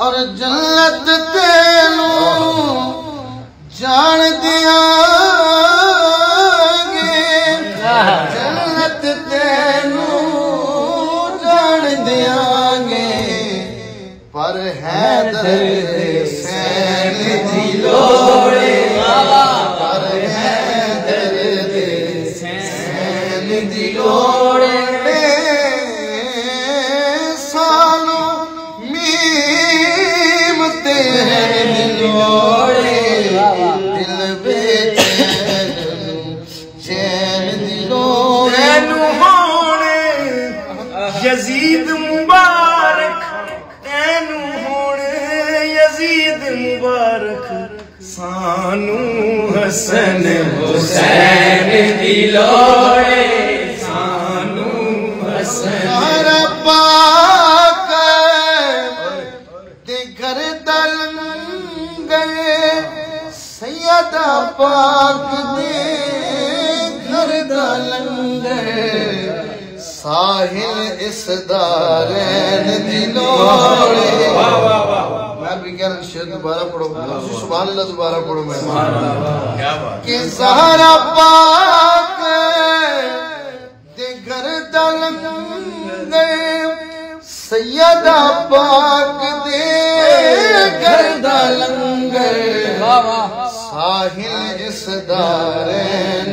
ਔਰ ਜੰਨਤ ਤੈਨੂੰ ਜਾਣ ਦਿਆਂਗੇ। ਜੰਨਤ ਤੈਨੂੰ ਜਾਣ ਦਿਆਂਗੇ। ਪਰ ਹੈ ਦਰ ਸੈਨ ਦੀ ਲੋੜ سانو حسن حسین دی لوڑے سانو حسن ہر پاک دے گھر دلنگر سیدہ پاک دے گھر دلنگر ساحل اس دارین شیر دوبارہ پڑھو۔ سبحان اللہ دوبارہ پڑھو میں۔ کہ سہارا پاک دے گھر دلنگر سیدہ پاک دے گھر دلنگر ساحل اس دارین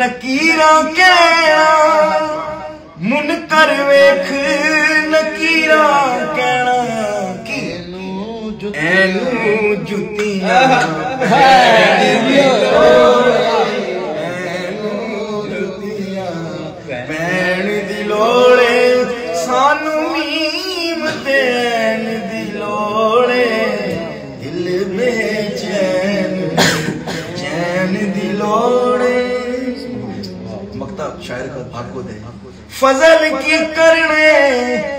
ਨਕੀਰਾਂ ਕਹਿਣਾ ਮੁਨਕਰ ਵੇਖ ਨਕੀਰਾਂ ਕਹਿਣਾ। ਕੀ? ਐਨੂੰ ਜੁੱਤੀਆਂ। ਐਨੂੰ ਜੁੱਤੀਆਂ। ਪੈਣ ਦੀ ਲੋੜ شاعر کو دے۔ فضل کی کرنے۔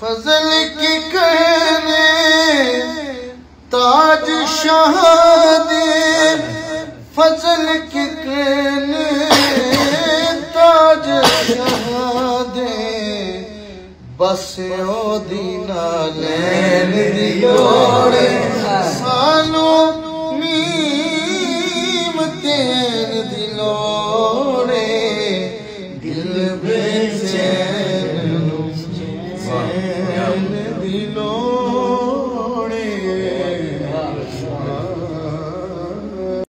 فضل کی کہنے تاج شاہ دے فضل کی کہنے تاج شاہ دے بس او دینا لین دی لوڑے سانو I Sen you.